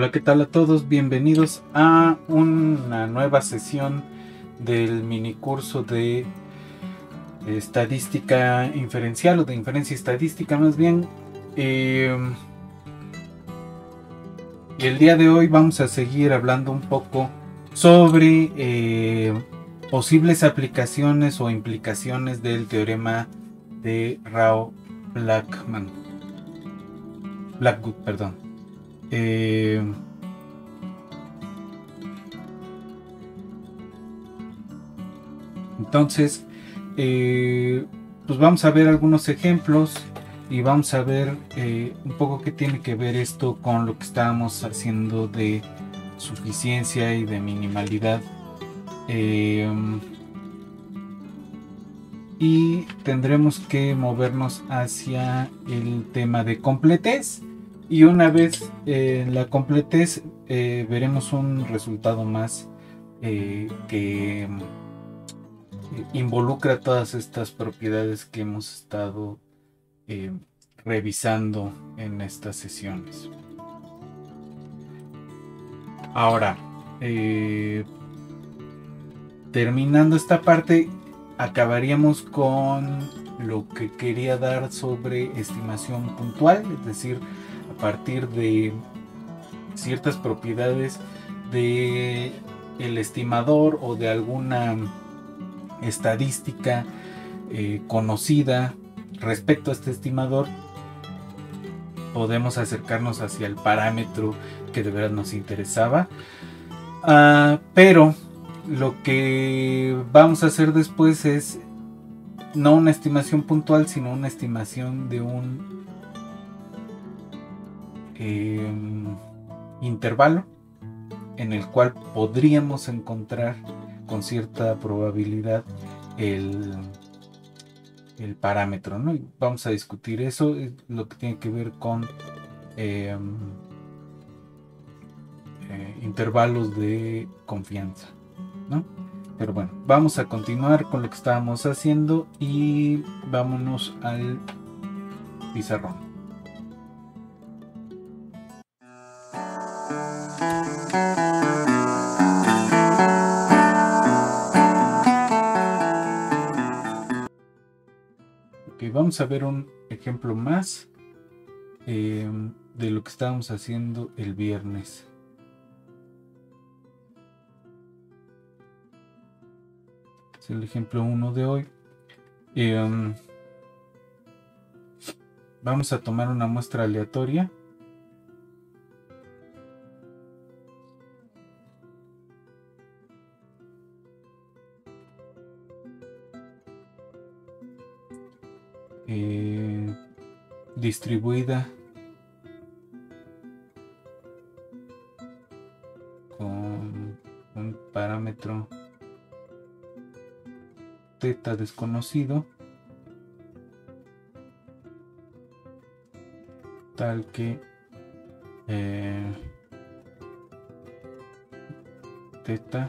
Hola, ¿qué tal a todos? Bienvenidos a una nueva sesión del mini curso de estadística inferencial o de inferencia estadística más bien. Eh, el día de hoy vamos a seguir hablando un poco sobre eh, posibles aplicaciones o implicaciones del teorema de Rao Blackman. Blackwood, perdón. Eh, entonces, eh, pues vamos a ver algunos ejemplos y vamos a ver eh, un poco qué tiene que ver esto con lo que estábamos haciendo de suficiencia y de minimalidad. y tendremos que movernos hacia el tema de completez y una vez eh, la completez, eh, veremos un resultado más eh, que involucra todas estas propiedades que hemos estado revisando en estas sesiones. Ahora, terminando esta parte, acabaríamos con lo que quería dar sobre estimación puntual, es decir, partir de ciertas propiedades de el estimador o de alguna estadística eh, conocida respecto a este estimador podemos acercarnos hacia el parámetro que de verdad nos interesaba. Ah, pero lo que vamos a hacer después es no una estimación puntual sino una estimación de un Em, intervalo en el cual podríamos encontrar con cierta probabilidad el, el parámetro. ¿no? vamos a discutir eso, lo que tiene que ver con em, eh, intervalos de confianza. ¿no? Pero bueno, vamos a continuar con lo que estábamos haciendo y vámonos al pizarrón. Vamos a ver un ejemplo más em, de lo que estábamos haciendo el viernes. Es el ejemplo 1 de hoy. Em, vamos a tomar una muestra aleatoria. Eh, distribuida con un parámetro teta desconocido tal que eh, teta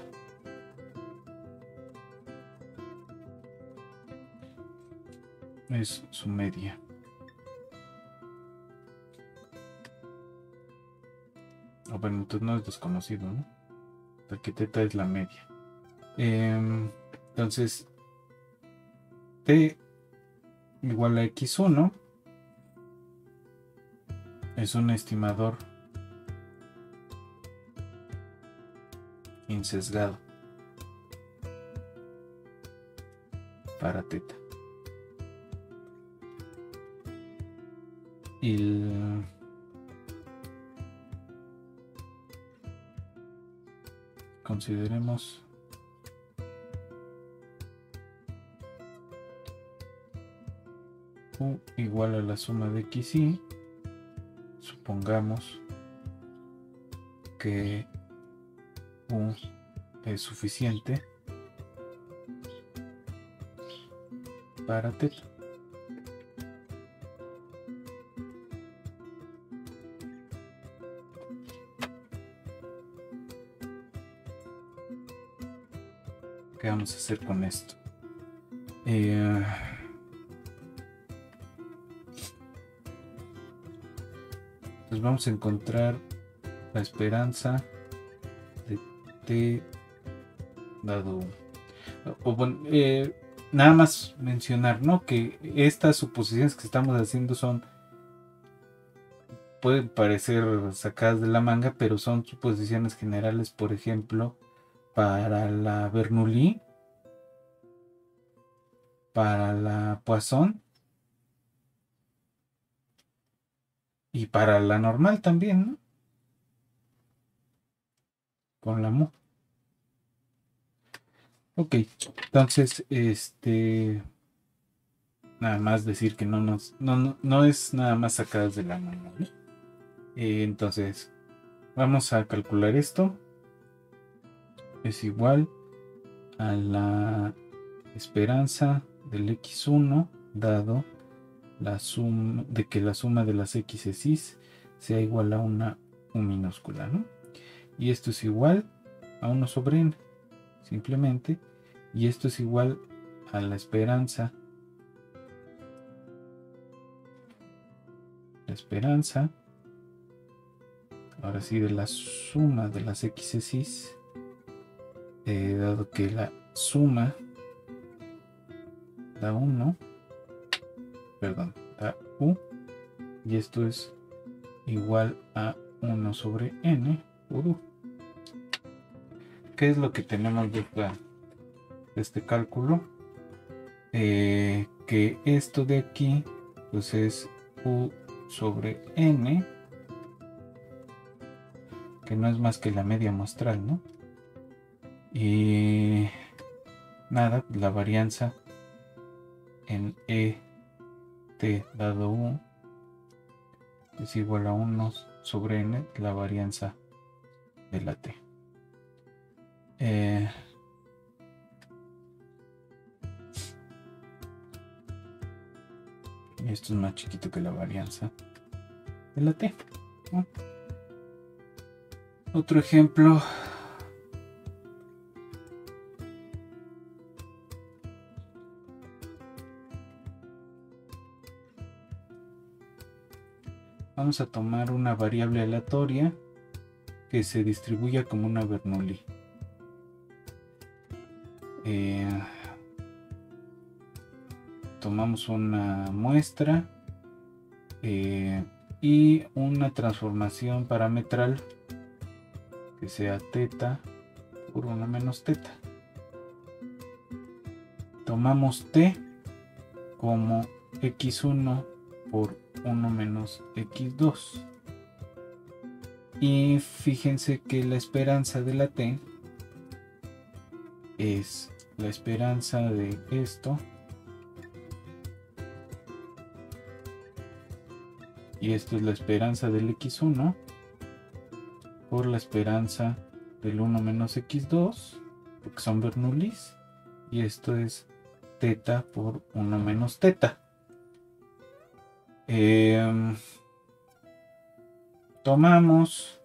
es su media. O bueno, entonces no es desconocido, ¿no? Porque teta es la media. Em, entonces, t igual a x1 es un estimador insesgado para teta. Y consideremos u igual a la suma de x y supongamos que u es suficiente para teta ¿Qué vamos a hacer con esto? Eh, vamos a encontrar la esperanza de t dado eh, nada más mencionar, ¿no? Que estas suposiciones que estamos haciendo son pueden parecer sacadas de la manga, pero son suposiciones generales, por ejemplo, para la Bernoulli, para la Poisson y para la normal también, ¿no? Con la Mu. Ok, entonces, este, nada más decir que no nos, no, no, es nada más sacadas de la mano. Eh, entonces, vamos a calcular esto. Es igual a la esperanza del x1 dado la suma de que la suma de las x sea igual a una u minúscula, ¿no? Y esto es igual a 1 sobre n, simplemente. Y esto es igual a la esperanza. La esperanza. Ahora sí, de la suma de las x eh, dado que la suma da 1 perdón, da u y esto es igual a 1 sobre n u. ¿Qué es lo que tenemos de, este cálculo? Eh, que esto de aquí pues es u sobre n que no es más que la media muestral, ¿no? Y nada, la varianza en e t dado u es igual a 1 sobre n, la varianza de la t. Eh, esto es más chiquito que la varianza de la t. Otro ejemplo vamos a tomar una variable aleatoria que se distribuya como una Bernoulli. Eh, tomamos una muestra eh, y una transformación parametral que sea teta por 1 menos teta. Tomamos t como x1 por 1 menos x2. Y fíjense que la esperanza de la t es la esperanza de esto. Y esto es la esperanza del x1 por la esperanza del 1 menos x2, porque son Bernoullis. Y esto es teta por 1 menos teta. Em, tomamos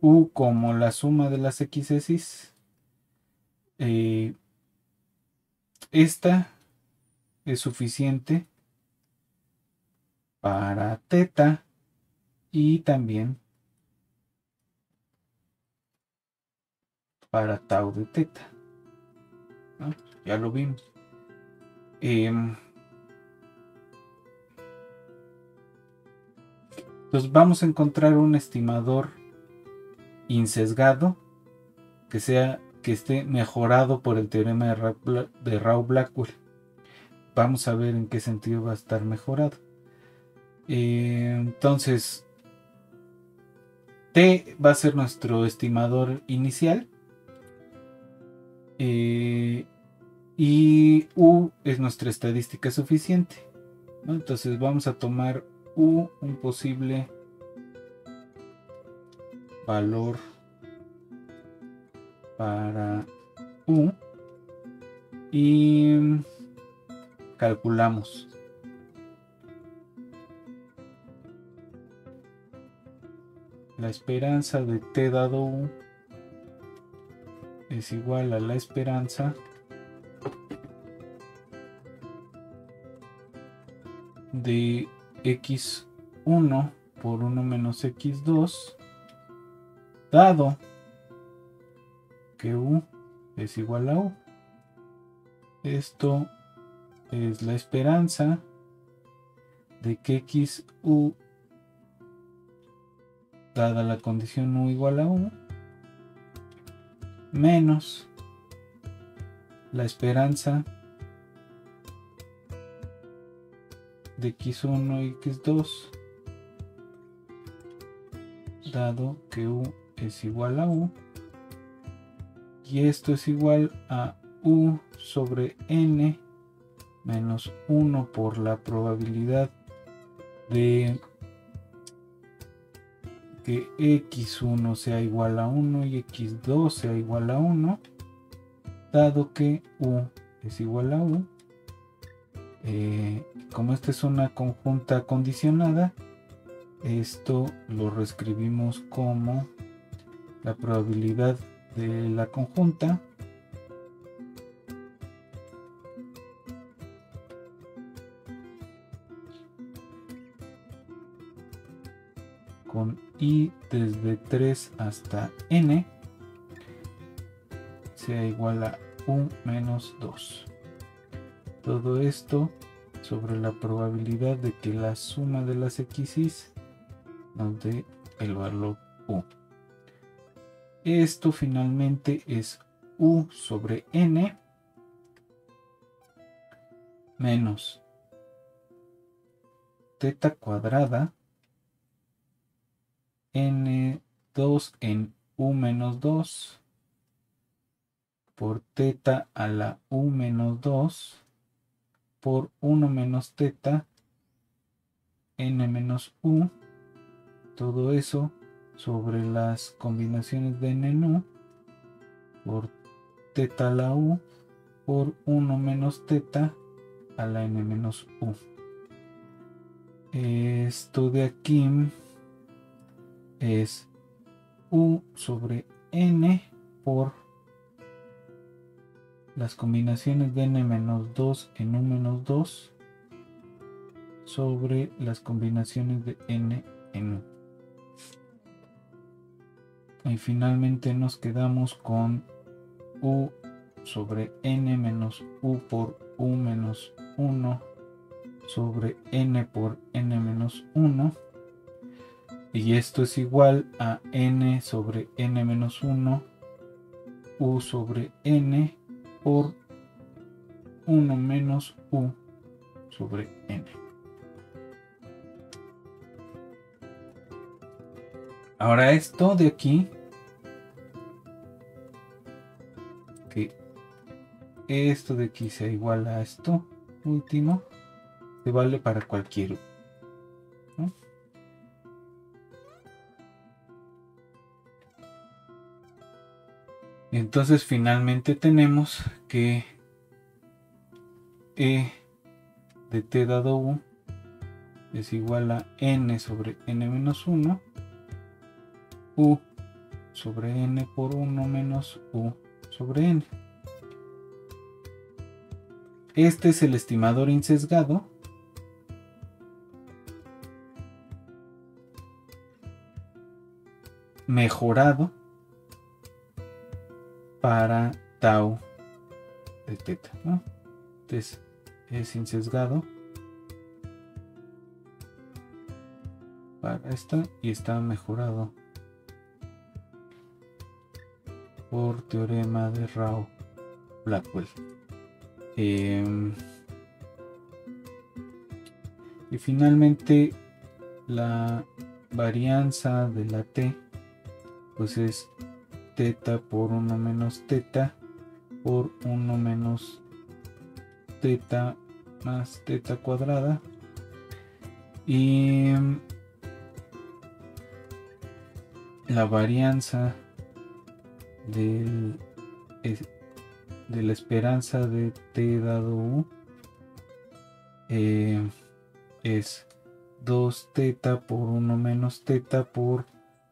u como la suma de las x eh, esta es suficiente para teta y también para tau de teta. Ya lo vimos. Em, Entonces vamos a encontrar un estimador insesgado que sea que esté mejorado por el teorema de Rao Blackwell. Vamos a ver en qué sentido va a estar mejorado. Eh, entonces, T va a ser nuestro estimador inicial. Eh, y U es nuestra estadística suficiente. Entonces vamos a tomar un posible valor para U y calculamos. La esperanza de t dado U es igual a la esperanza de x1 por 1 menos x2 dado que u es igual a u. Esto es la esperanza de que x u dada la condición u igual a 1 menos la esperanza de x1 y x2 dado que u es igual a u. Y esto es igual a u sobre n menos 1 por la probabilidad de que x1 sea igual a 1 y x2 sea igual a 1 dado que u es igual a u eh, como esta es una conjunta condicionada esto lo reescribimos como la probabilidad de la conjunta con i desde 3 hasta n sea igual a u menos 2. Todo esto sobre la probabilidad de que la suma de las x's nos dé el valor u. Esto finalmente es u sobre n menos teta cuadrada n2 en u menos 2 por teta a la u menos 2 por 1 menos teta n menos u todo eso sobre las combinaciones de n en u por teta a la u por 1 menos teta a la n menos u. Esto de aquí es u sobre n por las combinaciones de n menos 2 en u menos 2 sobre las combinaciones de n en u. Y finalmente nos quedamos con u sobre n menos u por u menos 1 sobre n por n menos 1 y esto es igual a n sobre n menos 1 u sobre n por 1 menos u sobre n. Ahora esto de aquí, que esto de aquí sea igual a esto último, se vale para cualquier Entonces finalmente tenemos que E de t dado u es igual a n sobre n menos 1 u sobre n por 1 menos u sobre n. Este es el estimador insesgado. Mejorado para tau de teta. Entonces es insesgado para esta y está mejorado por teorema de Rao Blackwell. Em, y finalmente la varianza de la t pues es teta por 1 menos teta por 1 menos teta más teta cuadrada. Y la varianza del, de la esperanza de t dado u eh, es 2 teta por 1 menos teta por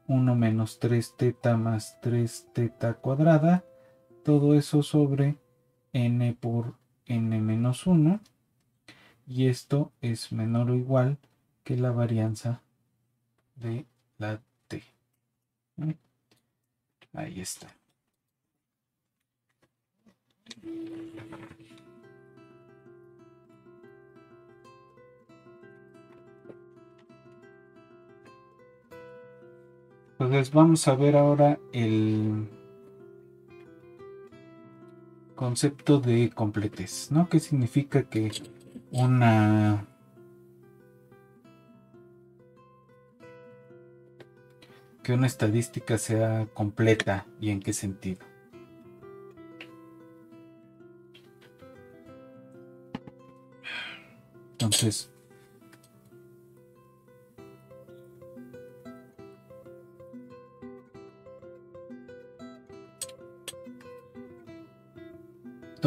1 menos 3 teta más 3 teta cuadrada, todo eso sobre n por n menos 1, y esto es menor o igual que la varianza de la t. Ahí está. Entonces vamos a ver ahora el concepto de completez, ¿no? ¿Qué significa que una que una estadística sea completa y en qué sentido? Entonces,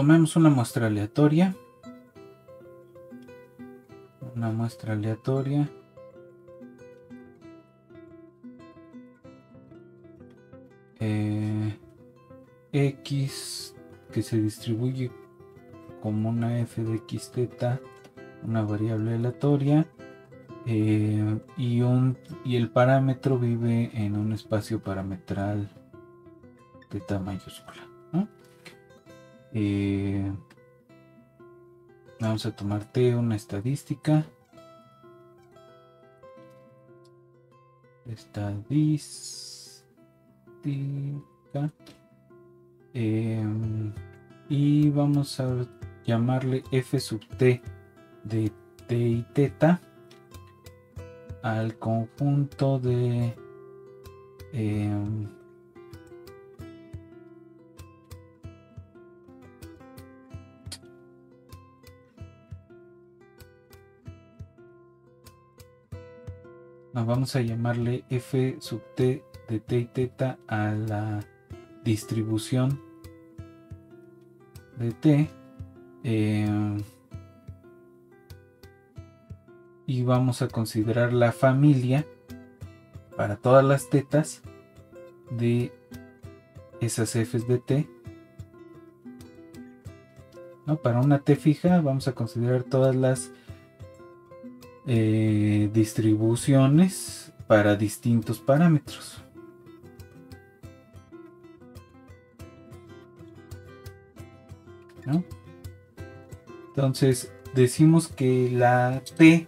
tomemos una muestra aleatoria. Una muestra aleatoria. Eh, X que se distribuye como una f de x teta, una variable aleatoria. Eh, y, un, y el parámetro vive en un espacio parametral teta mayúscula. Eh, vamos a tomarte una estadística. Estadística. Em, y vamos a llamarle f sub t de t y teta al conjunto de em, vamos a llamarle f sub t de t y teta a la distribución de t eh, y vamos a considerar la familia para todas las tetas de esas f's de t ¿no? para una t fija vamos a considerar todas las eh, distribuciones para distintos parámetros. Entonces decimos que la T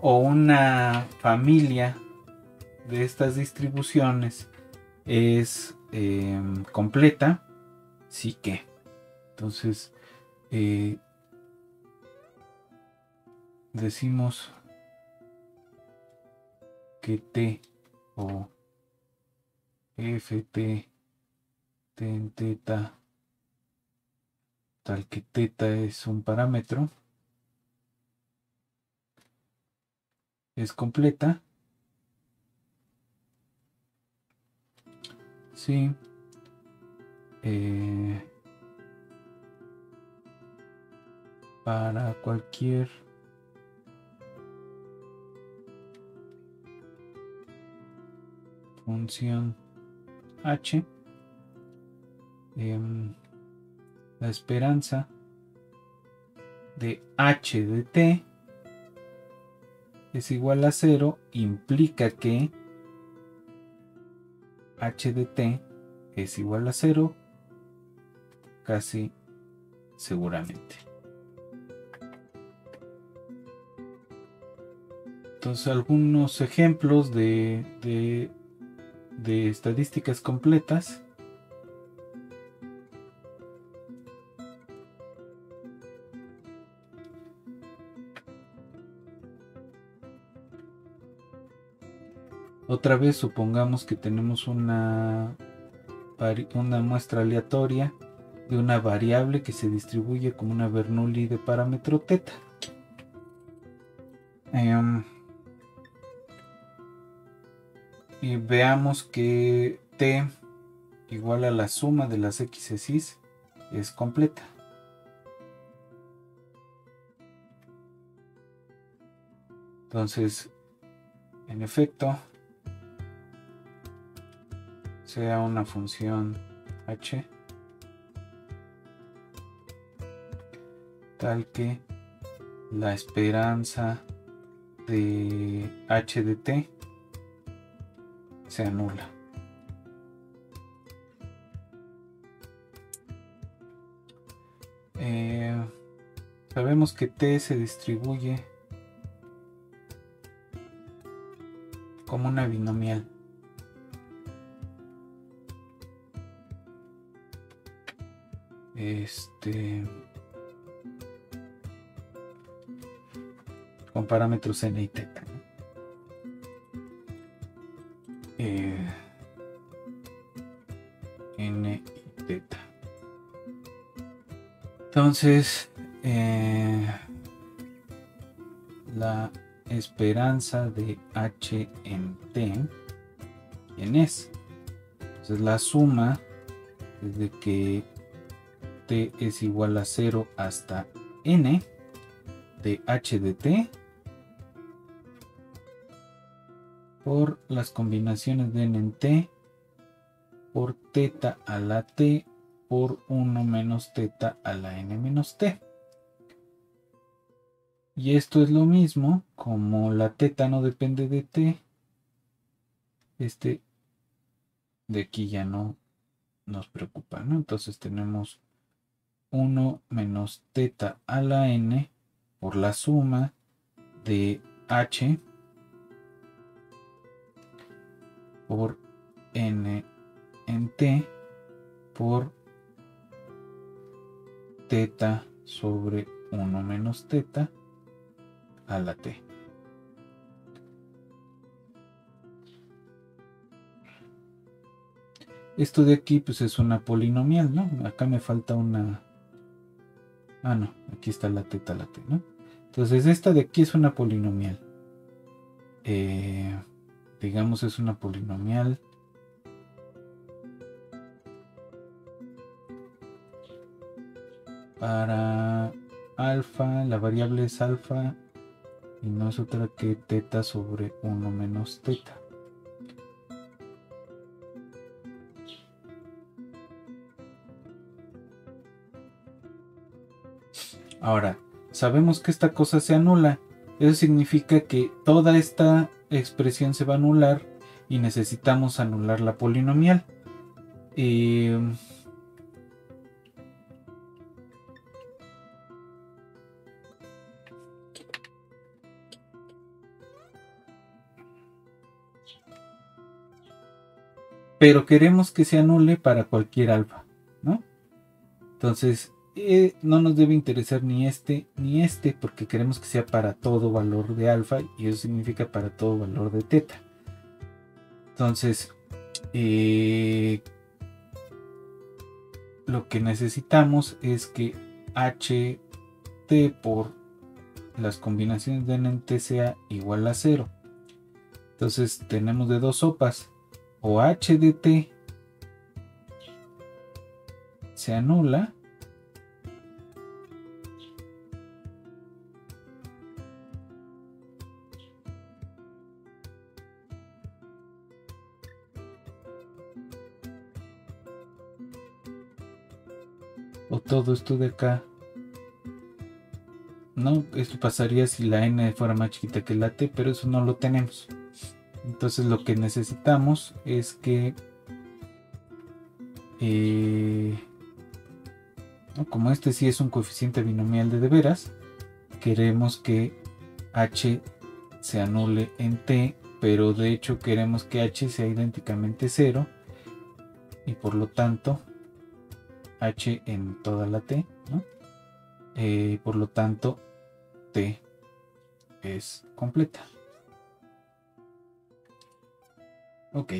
o una familia de estas distribuciones es em, completa, sí que. Entonces eh, decimos FT en teta tal que teta es un parámetro es completa sí eh, para cualquier función h, em, la esperanza de h de t es igual a 0 implica que h de t es igual a 0 casi seguramente. Entonces algunos ejemplos de, de de estadísticas completas. Otra vez supongamos que tenemos una, una muestra aleatoria de una variable que se distribuye como una Bernoulli de parámetro teta. Em, y veamos que t igual a la suma de las x es completa. Entonces, en efecto, sea una función h tal que la esperanza de h de t se anula. Eh, sabemos que T se distribuye como una binomial. Este con parámetros n y teta. Entonces, eh, la esperanza de h en t, en es? La suma desde que t es igual a 0 hasta n de h de t por las combinaciones de n en t por teta a la t por 1 menos teta a la n menos t. Y esto es lo mismo, como la teta no depende de t, este de aquí ya no nos preocupa, ¿no? Entonces tenemos 1 menos teta a la n por la suma de h por n en t por teta sobre 1 menos teta a la t. Esto de aquí pues es una polinomial, ¿no? Acá me falta una... Ah, no, aquí está la teta, la t, ¿no? Entonces esta de aquí es una polinomial. Eh, digamos es una polinomial. Para alfa, la variable es alfa y no es otra que teta sobre 1 menos teta. Ahora, sabemos que esta cosa se anula. Eso significa que toda esta expresión se va a anular y necesitamos anular la polinomial. Y pero queremos que se anule para cualquier alfa, ¿no? Entonces, eh, no nos debe interesar ni este ni este, porque queremos que sea para todo valor de alfa y eso significa para todo valor de teta. Entonces, eh, lo que necesitamos es que ht por las combinaciones de n sea igual a 0. Entonces tenemos de dos sopas o h de t se anula o todo esto de acá no esto pasaría si la n fuera más chiquita que la t pero eso no lo tenemos entonces lo que necesitamos es que eh, como este sí es un coeficiente binomial de de veras, queremos que h se anule en t, pero de hecho queremos que h sea idénticamente 0 y por lo tanto h en toda la t, eh, por lo tanto t es completa. Ok.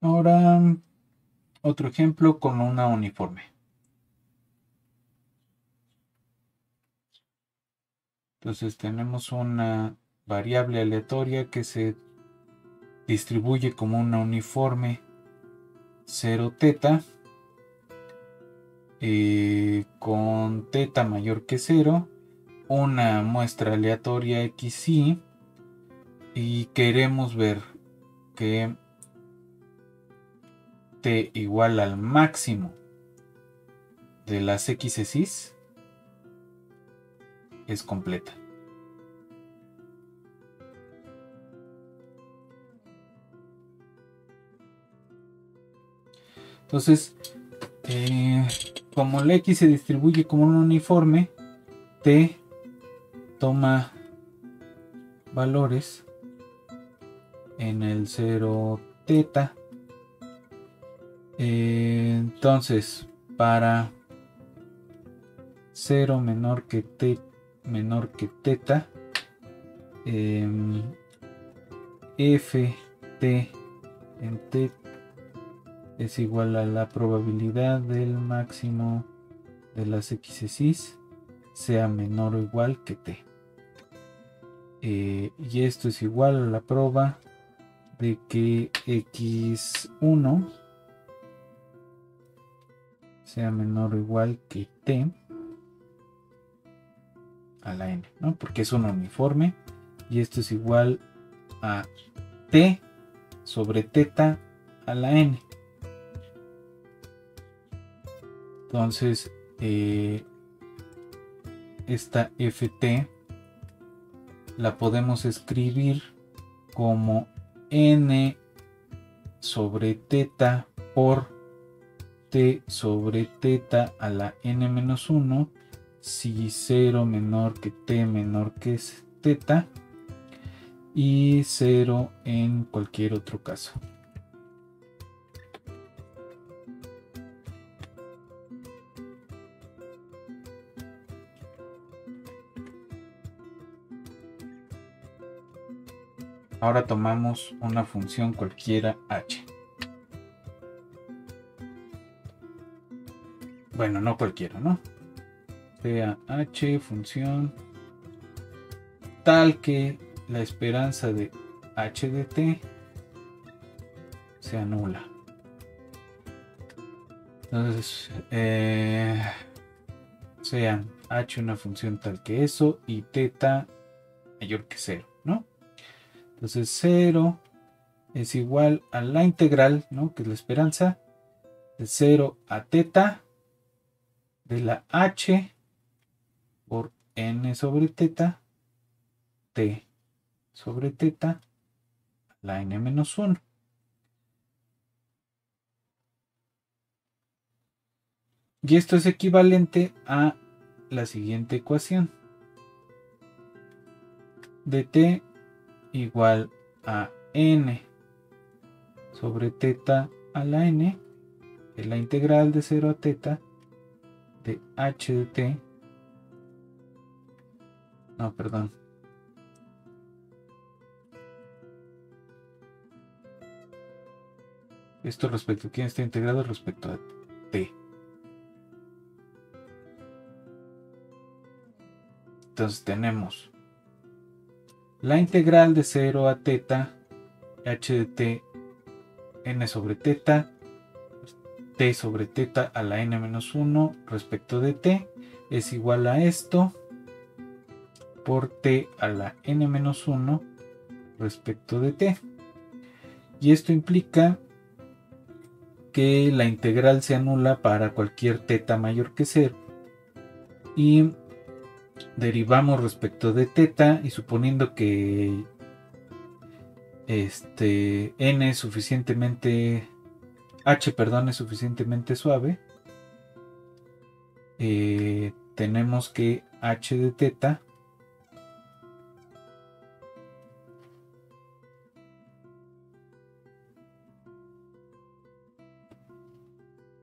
Ahora, otro ejemplo con una uniforme. Entonces tenemos una variable aleatoria que se distribuye como una uniforme 0 teta eh, con teta mayor que 0, una muestra aleatoria XY y queremos ver que t igual al máximo de las x's es completa. Entonces, eh, como la X se distribuye como un uniforme, T toma valores en el 0 teta. Eh, entonces, para 0 menor que t menor que teta, em, f t en t es igual a la probabilidad del máximo de las x's sea menor o igual que t. Eh, y esto es igual a la proba de que x1 sea menor o igual que t a la n, ¿no? Porque es un uniforme y esto es igual a t sobre teta a la n. Entonces, eh, esta ft la podemos escribir como n sobre teta por t sobre teta a la n menos 1 si 0 menor que t menor que teta y 0 en cualquier otro caso. Ahora tomamos una función cualquiera h. Bueno, no cualquiera, ¿no? Sea h función tal que la esperanza de h de t sea nula. Entonces, eh, sean h una función tal que eso y teta mayor que cero, ¿no? Entonces 0 es igual a la integral, ¿no? que es la esperanza, de 0 a teta de la h por n sobre teta, t sobre teta, la n menos 1. Y esto es equivalente a la siguiente ecuación. de t igual a n sobre teta a la n, es la integral de 0 a teta de h de t. No, perdón. Esto respecto a quién está integrado respecto a t. Entonces tenemos la integral de 0 a teta h de t n sobre teta t sobre teta a la n menos 1 respecto de t es igual a esto por t a la n menos 1 respecto de t. Y esto implica que la integral se anula para cualquier teta mayor que 0 y derivamos respecto de teta y suponiendo que este n es suficientemente h perdón es suficientemente suave eh, tenemos que h de teta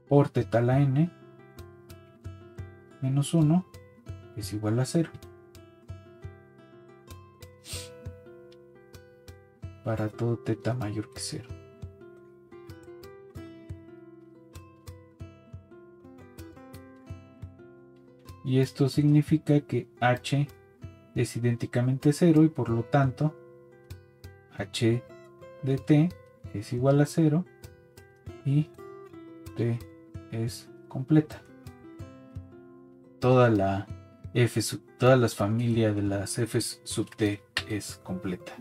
por teta la n menos 1 es igual a 0. Para todo teta mayor que 0. Y esto significa que h es idénticamente 0 y por lo tanto h de t es igual a 0 y t es completa. Toda la f sub, todas las familias de las f sub t es completa.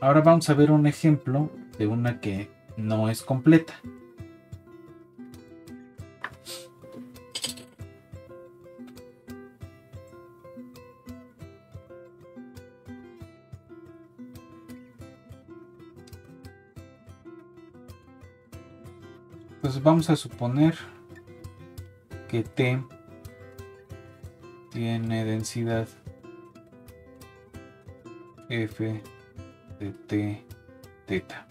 Ahora vamos a ver un ejemplo de una que no es completa. Entonces vamos a suponer que T tiene densidad F de T teta.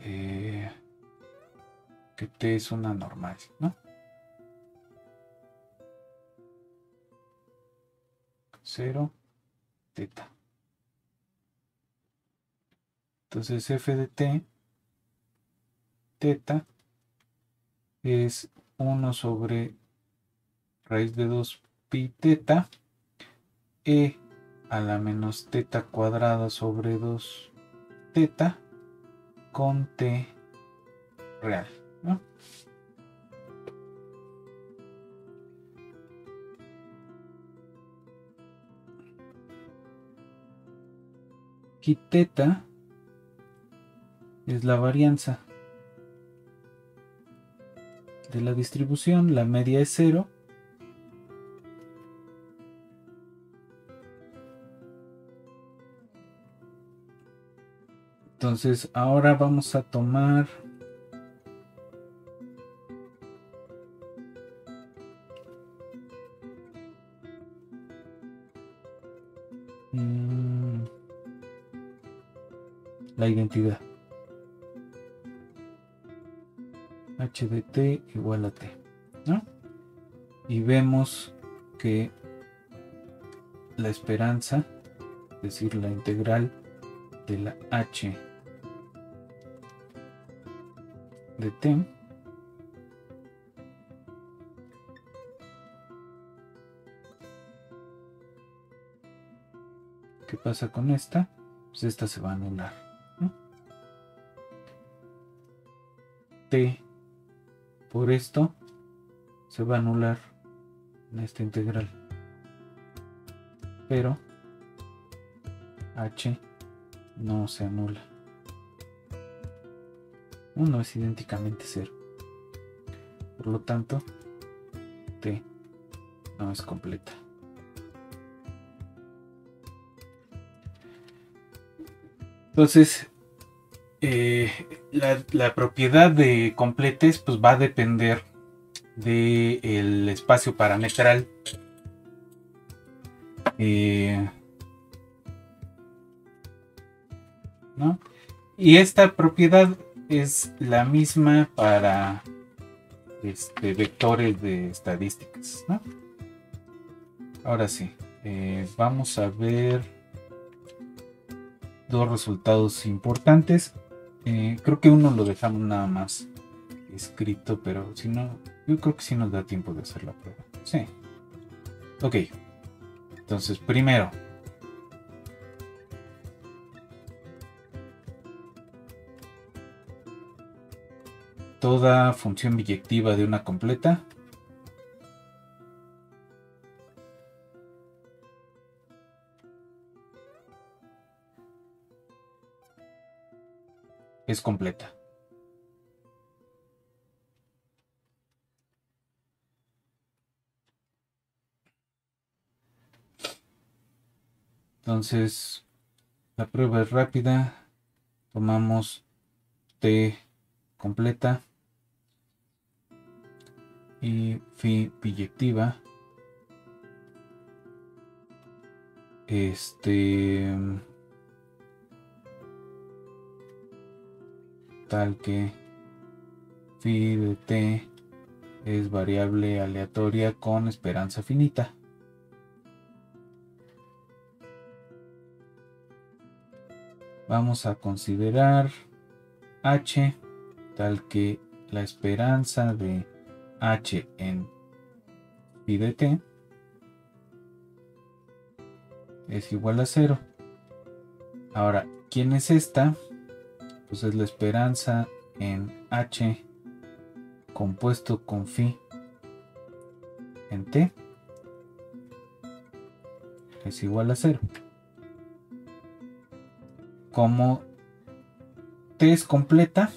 Eh, que T es una normal, ¿no? 0 teta. Entonces f de t teta es 1 sobre raíz de 2 pi teta e a la menos teta cuadrada sobre 2 teta con t real. ¿no? Aquí teta es la varianza de la distribución, la media es cero. Entonces ahora vamos a tomar la identidad. H de t igual a t. Y vemos que la esperanza, es decir, la integral de la h de t, ¿qué pasa con esta? Pues esta se va a anular. Por esto se va a anular en esta integral. Pero h no se anula. 1 es idénticamente 0. Por lo tanto, t no es completa. Entonces, eh, la, propiedad de completes pues va a depender del espacio parametral. Eh, y esta propiedad es la misma para este, vectores de estadísticas. Ahora sí, eh, vamos a ver dos resultados importantes. Eh, creo que uno lo dejamos nada más escrito, pero si no, yo creo que sí nos da tiempo de hacer la prueba. Sí. Ok. Entonces, primero. Toda función biyectiva de una completa es completa. Entonces, la prueba es rápida. Tomamos T completa y fi biyectiva. Este tal que phi de t es variable aleatoria con esperanza finita. Vamos a considerar h tal que la esperanza de h en phi de t es igual a cero. Ahora, ¿quién es esta? Pues es la esperanza en H compuesto con phi en T es igual a cero. Como T es completa,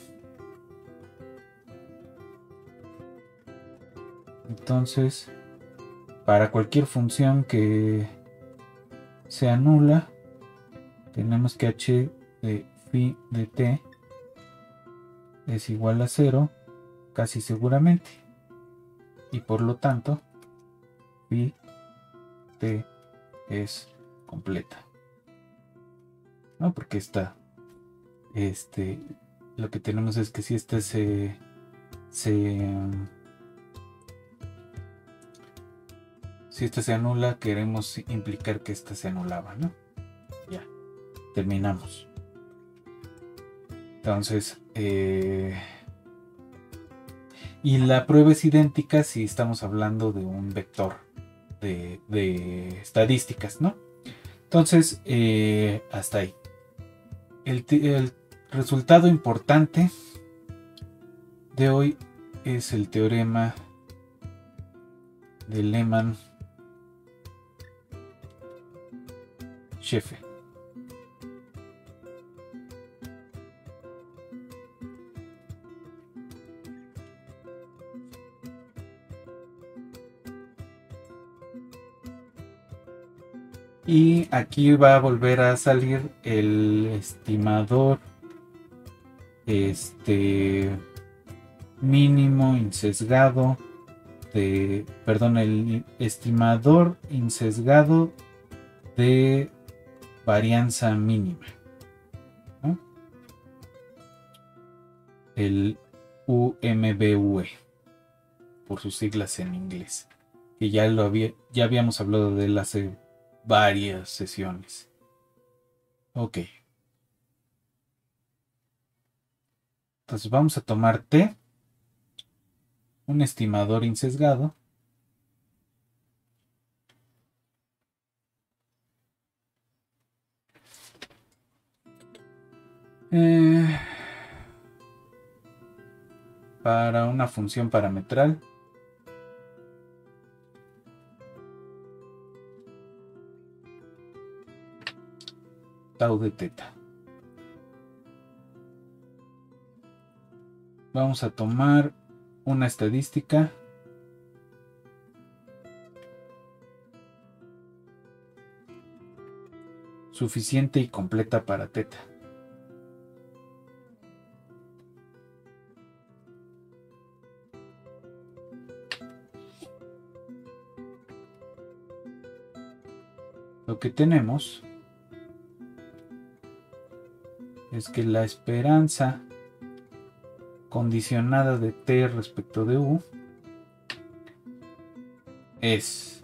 entonces para cualquier función que sea nula, tenemos que H de phi de t es igual a 0 casi seguramente. Y por lo tanto, phi t es completa. ¿No? Porque está este lo que tenemos es que si este se se si esta se anula queremos implicar que esta se anulaba no ya terminamos entonces eh, y la prueba es idéntica si estamos hablando de un vector de, estadísticas no entonces eh, hasta ahí el, el resultado importante de hoy es el teorema de Lehmann-Scheffe. Y aquí va a volver a salir el estimador este mínimo insesgado de, perdón, el estimador insesgado de varianza mínima. El UMBUE, por sus siglas en inglés, que ya, lo había, ya habíamos hablado de él hace varias sesiones. Ok. Entonces vamos a tomar T, un estimador insesgado. Eh, para una función parametral. Tau de teta. Vamos a tomar una estadística. Suficiente y completa para teta. Lo que tenemos es que la esperanza condicionada de t respecto de u es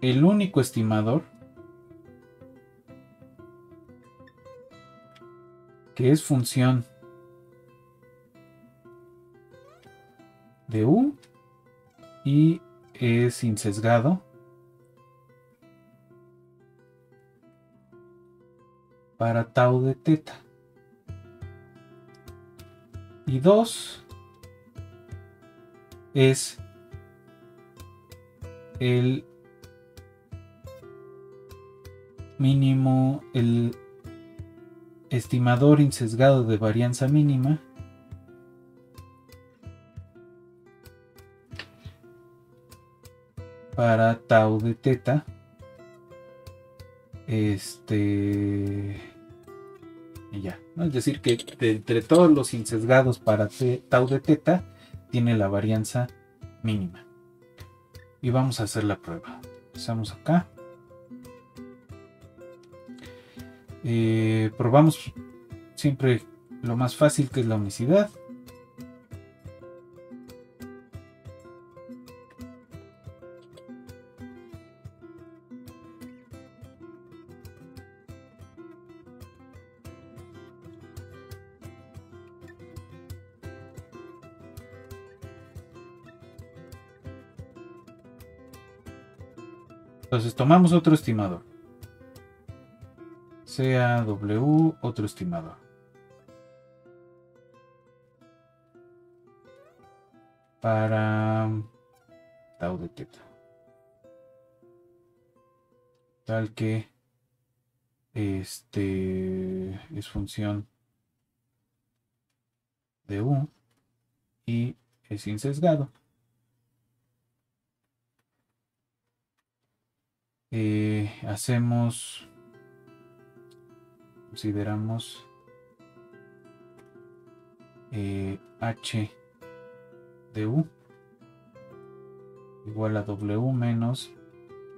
el único estimador que es función es insesgado. para tau de teta. Y 2 es el mínimo, el estimador insesgado de varianza mínima para tau de teta. Este. Y ya. Es decir, que entre todos los insesgados para tau de teta, tiene la varianza mínima. Y vamos a hacer la prueba. Empezamos acá. Eh, probamos siempre lo más fácil que es la unicidad. Entonces tomamos otro estimador. Sea W, otro estimador. Para tau de teta. Tal que este es función de U y es insesgado. Eh, hacemos, consideramos eh, H de U igual a W menos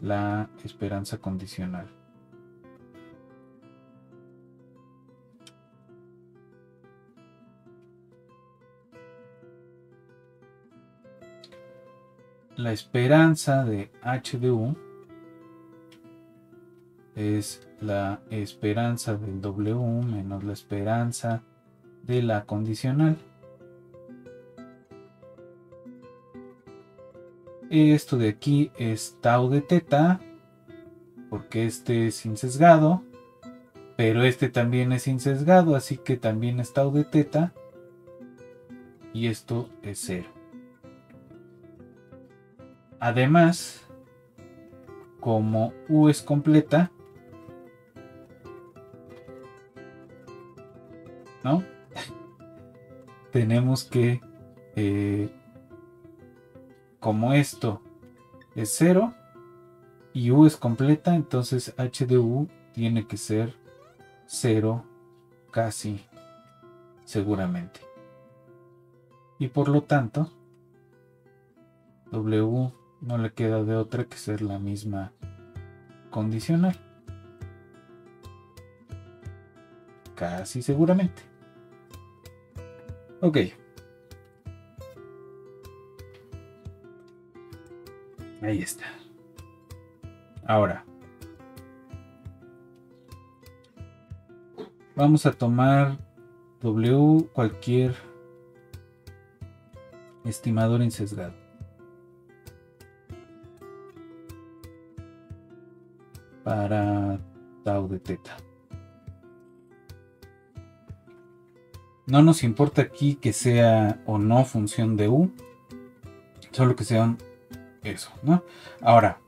la esperanza condicional. La esperanza de H de U es la esperanza del W menos la esperanza de la condicional. Esto de aquí es tau de teta, porque este es insesgado, pero este también es insesgado, así que también es tau de teta, y esto es cero. Además, como U es completa, ¿no? Tenemos que eh, como esto es 0 y u es completa, entonces h de u tiene que ser 0 casi seguramente. Y por lo tanto, w no le queda de otra que ser la misma condicional. Casi seguramente. Ok. Ahí está. Ahora. Vamos a tomar W cualquier estimador insesgado. Para tau de teta. No nos importa aquí que sea o no función de U, solo que sea un eso, ¿no? Ahora,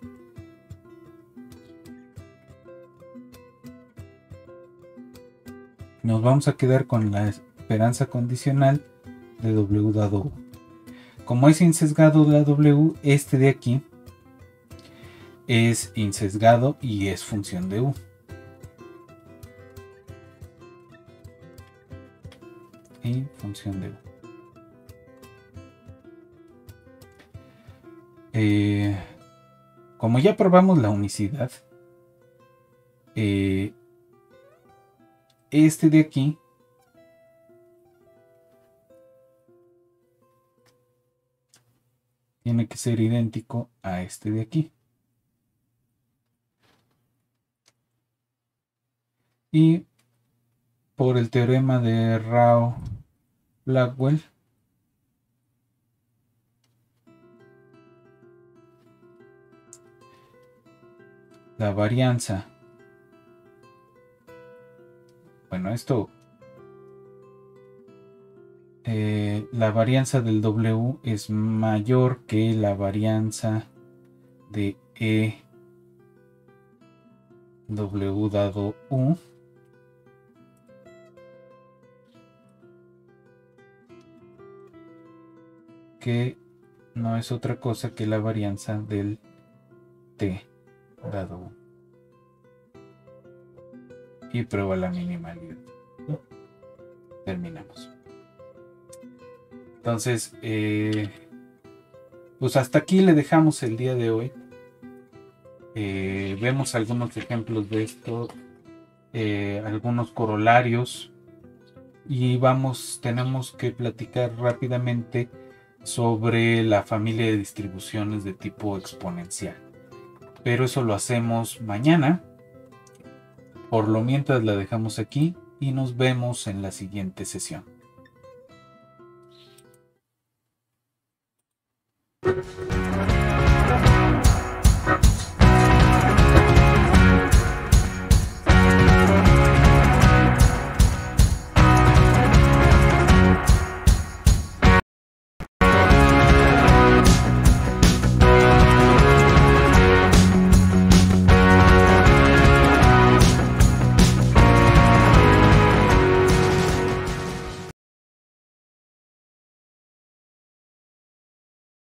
nos vamos a quedar con la esperanza condicional de W dado U. Como es insesgado la W, este de aquí es insesgado y es función de U. Función de U. Eh, como ya probamos la unicidad, eh, este de aquí tiene que ser idéntico a este de aquí. Y por el teorema de Rao-Blackwell, la varianza. Bueno, esto... Eh, la varianza del W es mayor que la varianza de E W dado U. que no es otra cosa que la varianza del T dado y prueba la minimalidad. Terminamos. Entonces, eh, pues hasta aquí le dejamos el día de hoy. Eh, vemos algunos ejemplos de esto, eh, algunos corolarios y vamos, tenemos que platicar rápidamente sobre la familia de distribuciones de tipo exponencial pero eso lo hacemos mañana. Por lo mientras la dejamos aquí y nos vemos en la siguiente sesión.